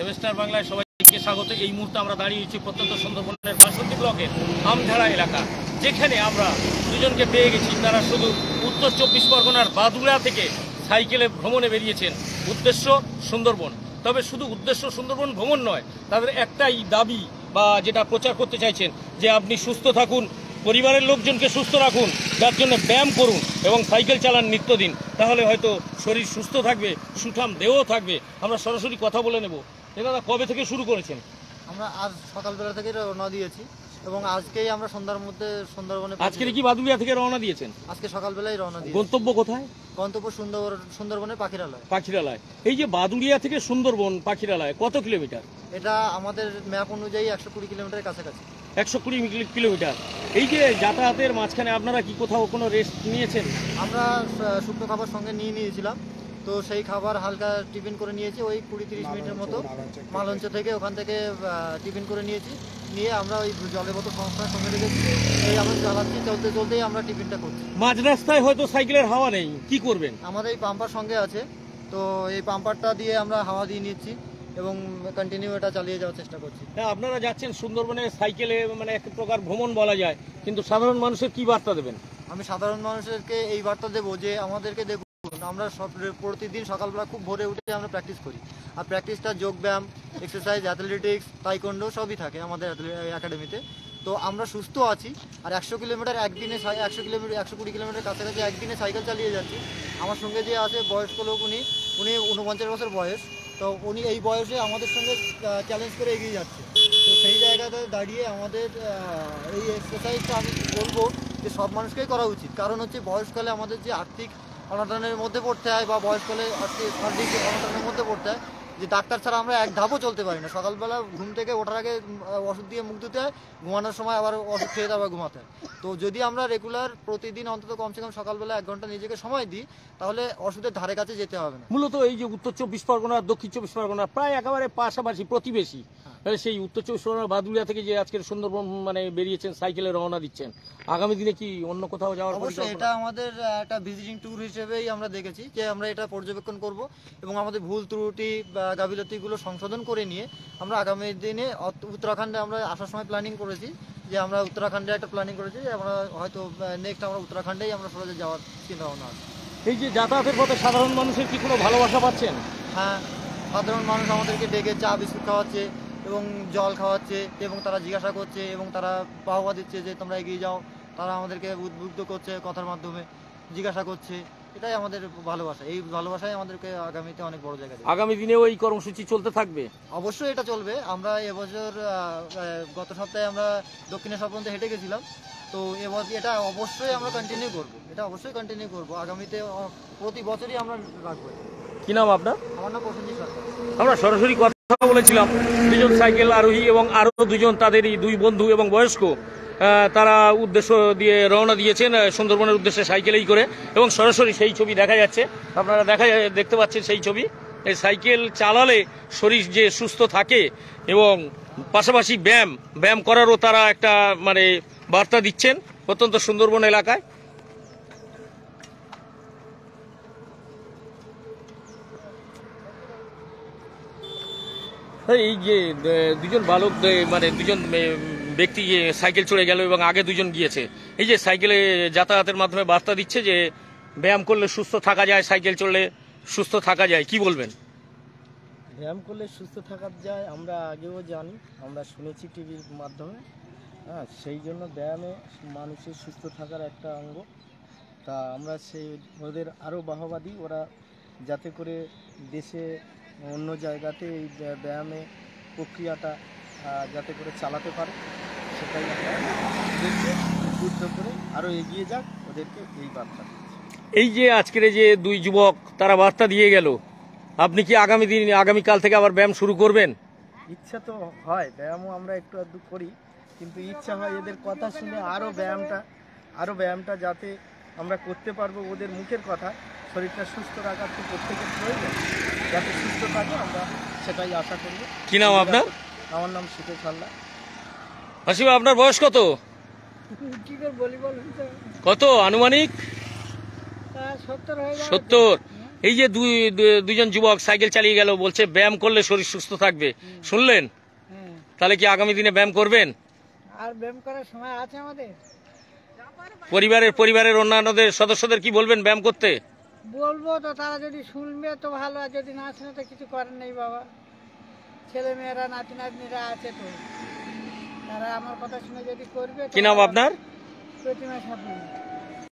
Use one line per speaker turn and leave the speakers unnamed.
সেভেস্টার বাংলায় সবাইকে স্বাগত। এই মুহূর্তে আমরা দাঁড়িয়েছি প্রত্যন্ত সুন্দরবনের বাসন্তী ব্লকের আমঝাড়া এলাকা। যেখানে আমরা দুজনকে পেয়ে গেছি। তারা শুধু উত্তর চব্বিশ পরগনার বাদুড়া থেকে সাইকেলে ভ্রমণে বেরিয়েছেন। উদ্দেশ্য সুন্দরবন। তবে শুধু উদ্দেশ্য সুন্দরবন ভ্রমণ নয়, তাদের একটাই দাবি বা যেটা প্রচার করতে চাইছেন যে আপনি সুস্থ থাকুন, পরিবারের লোকজনকে সুস্থ রাখুন, যার জন্য ব্যায়াম করুন এবং সাইকেল চালান নিত্যদিন। তাহলে হয়তো শরীর সুস্থ থাকবে, সুঠাম দেহও থাকবে। আমরা সরাসরি কথা বলে নেব। দাদা কবে থেকে শুরু করেছেন?
আমরা আজ সকালবেলা থেকে রওনা দিয়েছি এবং আজকেই আমরা সন্ধ্যার মধ্যে সুন্দরবনে
আজকে কি বাদুলিয়া থেকে রওনা দিয়েছেন?
আজকে সকালবেলায় রওনা দিয়েছি।
গন্তব্য কোথায়?
গন্তব্য সুন্দর সুন্দরবনে পাখিরালয়।
পাখিরালয়। এই যে বাদুড়িয়া থেকে সুন্দরবন পাখিরালয় কত কিলোমিটার?
এটা আমাদের ম্যাপ অনুযায়ী একশো কুড়ি কিলোমিটারের কাছাকাছি।
একশো কুড়ি কিলোমিটার। এই যে যাতায়াতের মাঝখানে আপনারা কি কোথাও কোনো রেস্ট নিয়েছেন?
আমরা শুকনো খাবার সঙ্গে নিয়ে নিয়েছিলাম। তো সেই খাবার হালকা টিফিন করে নিয়েছি ওই কুড়ি তিরিশ মিনিটের মতো। মালঞ্চ থেকে। ওখান থেকে টিফিন করে নিয়েছি। নিয়ে আমরা ওই জলের বোতল সংস্থার সঙ্গে রেখেছি। এই আমরা চালাচ্ছি চলতে চলতেই আমরা টিফিনটা করছি।
মাঝ রাস্তায় হয়তো সাইকেলের হাওয়া নেই কি করবেন?
আমাদের এই পাম্পার সঙ্গে আছে তো এই পাম্পারটা দিয়ে আমরা হাওয়া দিয়ে নিচ্ছি এবং কন্টিনিউ এটা চালিয়ে যাওয়ার চেষ্টা করছি।
হ্যাঁ আপনারা যাচ্ছেন সুন্দরবনে সাইকেলে মানে এক প্রকার ভ্রমণ বলা যায় কিন্তু সাধারণ মানুষের কি বার্তা দেবেন?
আমি সাধারণ মানুষেরকে এই বার্তা দেবো যে আমাদেরকে দেখুন আমরা সব প্রতিদিন সকালবেলা খুব ভোরে উঠে আমরা প্র্যাকটিস করি। আর প্র্যাকটিসটা যোগব্যায়াম এক্সারসাইজ অ্যাথলেটিক্স তাইকন্ডো সবই থাকে আমাদের একাডেমিতে তো। আমরা সুস্থ আছি, আর একশো কিলোমিটার একদিনে একশো কিলোমিটার একশো কুড়ি কিলোমিটার কাছাকাছি একদিনে সাইকেল চালিয়ে যাচ্ছি। আমার সঙ্গে যে আছে বয়স্ক লোক, উনি উনি উনপঞ্চাশ বছর বয়স। তো উনি এই বয়সে আমাদের সঙ্গে চ্যালেঞ্জ করে এগিয়ে যাচ্ছে। তো সেই জায়গাতে দাঁড়িয়ে আমাদের এই এক্সারসাইজটা আমি বলব যে সব মানুষকেই করা উচিত। কারণ হচ্ছে বয়সকালে আমাদের যে আর্থিক অনটনের মধ্যে পড়তে হয় বা বয়সকালে আর্থিক শারীরিক অনটনের মধ্যে পড়তে হয়। যে ডাক্তার ছাড়া আমরা এক ধাপও চলতে পারি না। সকালবেলা ঘুম থেকে ওঠার আগে ওষুধ দিয়ে মুখ ধুতে হয়, ঘুমানোর সময় আবার ওষুধ খেয়ে আবার ঘুমাতে হয়। তো যদি আমরা রেগুলার প্রতিদিন অন্তত কমসে কম সকালবেলা এক ঘণ্টা নিজেকে সময় দিই, তাহলে ওষুধের ধারে কাছে যেতে হবে না।
মূলত এই যে উত্তর চব্বিশ পরগনা, দক্ষিণ চব্বিশ পরগনা প্রায় একেবারে পাশাপাশি প্রতিবেশী। তাহলে সেই উত্তর চব্বিশ পরগনা বাদুলিয়া থেকে যে আজকের সুন্দরবন মানে বেরিয়েছেন সাইকেলে রওনা দিচ্ছেন আগামী দিনে কি অন্য কোথাও যাওয়ার
অবশ্যই এটা আমাদের একটা ভিজিটিং ট্যুর হিসেবেই আমরা দেখেছি যে আমরা এটা পর্যবেক্ষণ করব এবং আমাদের ভুল ত্রুটি বা গাফিলতিগুলো সংশোধন করে নিয়ে আমরা আগামী দিনে উত্তরাখণ্ডে আমরা আসার সময় প্ল্যানিং করেছি যে আমরা উত্তরাখণ্ডে একটা প্ল্যানিং করেছি যে আমরা হয়তো নেক্সট আমরা উত্তরাখণ্ডেই আমরা সহজে যাওয়ার চিন্তা ভাবনা আছে।
এই যে যাতায়াতের পথে সাধারণ মানুষের কি কোনো ভালোবাসা পাচ্ছেন?
হ্যাঁ সাধারণ মানুষ আমাদেরকে ডেকে চা বিস্কুট খাওয়াচ্ছে এবং জল খাওয়াচ্ছে এবং তারা জিজ্ঞাসা করছে এবং তারা বাহবা দিচ্ছে যে তোমরা এগিয়ে যাও। তারা আমাদেরকে উদ্বুদ্ধ করছে কথার মাধ্যমে জিজ্ঞাসা করছে। এটাই আমাদের ভালোবাসা। এই ভালোবাসাই আমাদেরকে আগামীতে অনেক বড় জায়গা
আগামী দিনেও ওই কর্মসূচি চলতে থাকবে?
অবশ্যই এটা চলবে। আমরা এবছর গত সপ্তাহে আমরা দক্ষিণেশ্বর পর্যন্ত হেঁটে গেছিলাম। তো এবার এটা অবশ্যই আমরা কন্টিনিউ করব। এটা অবশ্যই কন্টিনিউ করব। আগামীতে প্রতি বছরই আমরা রাখব
কি নাম আপনার?
আমার নাম প্রসেনজিৎ সরকার।
আমরা সরাসরি কথা বলেছিলাম, দুজন সাইকেল আরোহী এবং আরও দুজন তাদেরই দুই বন্ধু এবং বয়স্ক তারা উদ্দেশ্য দিয়ে রওনা দিয়েছেন সুন্দরবনের উদ্দেশ্যে সাইকেলেই করে এবং সরাসরি সেই ছবি দেখা যাচ্ছে। আপনারা দেখা দেখতে পাচ্ছেন সেই ছবি। এই সাইকেল চালালে শরীর যে সুস্থ থাকে এবং পাশাপাশি ব্যায়াম ব্যায়াম করারও তারা একটা মানে বার্তা দিচ্ছেন অত্যন্ত সুন্দরবন এলাকায়। এই যে দুজন বালক মানে দুজন ব্যক্তি সাইকেল চড়ে গেল এবং আগে দুজন গিয়েছে। এই যে সাইকেলে যাতায়াতের মাধ্যমে বার্তা দিচ্ছে যে ব্যায়াম করলে সুস্থ থাকা যায়, সাইকেল চললে সুস্থ থাকা যায়, কি বলবেন?
ব্যায়াম করলে সুস্থ থাকা যায়, আমরা আগেও জানি, আমরা শুনেছি টিভির মাধ্যমে। হ্যাঁ সেই জন্য ব্যায়ামে মানুষের সুস্থ থাকার একটা অঙ্গ। তা আমরা সেই ওদের আরও বাহবা দিই ওরা যাতে করে দেশে অন্য জায়গাতে এই ব্য- ব্যায়ামে প্রক্রিয়াটা যাতে করে চালাতে পারে সেটাই আমরা ওদেরকে উদ্বুদ্ধ করে আরও এগিয়ে যাক ওদেরকে এই বার্তা
এই যে আজকের যে দুই যুবক তারা বার্তা দিয়ে গেল আপনি কি আগামী দিন আগামীকাল থেকে আবার ব্যায়াম শুরু করবেন?
ইচ্ছা তো হয় ব্যায়ামও আমরা একটু আধটু করি কিন্তু ইচ্ছা হয় এদের কথা শুনে আরও ব্যায়ামটা আরও ব্যায়ামটা যাতে আমরা করতে পারব ওদের মুখের কথা। শরীরটা সুস্থ রাখার তো প্রত্যেকের প্রয়োজন। যাতে সুস্থ থাকে আমরা সেটাই আশা করব
কি নাম আপনার?
আমার নাম সুখে খাল্লা
হাসিমা আপনার বয়স কত?
কি করে বলি বল
কত? আনুমানিক?
সত্তর
এই যে দুই দুজন যুবক সাইকেল চালিয়ে গেল বলছে ব্যায়াম করলে শরীর সুস্থ থাকবে। শুনলেন?
হ্যাঁ।
তাহলে কি আগামী দিনে ব্যায়াম করবেন?
আর ব্যায়াম করার সময় আছে আমাদের?
পরিবারের পরিবারের অন্যান্যদের সদস্যদের কি বলবেন ব্যায়াম করতে?
বলব তো তারা যদি শুনবে তো ভালো আর যদি না শুনে তো কিছু করার নেই বাবা। ছেলে মেয়েরা নাতি নাতনিরা আছে তো। তারা আমার কথা শুনে যদি করবে
কি নাম আপনার?
প্রতিমা সাপড়ি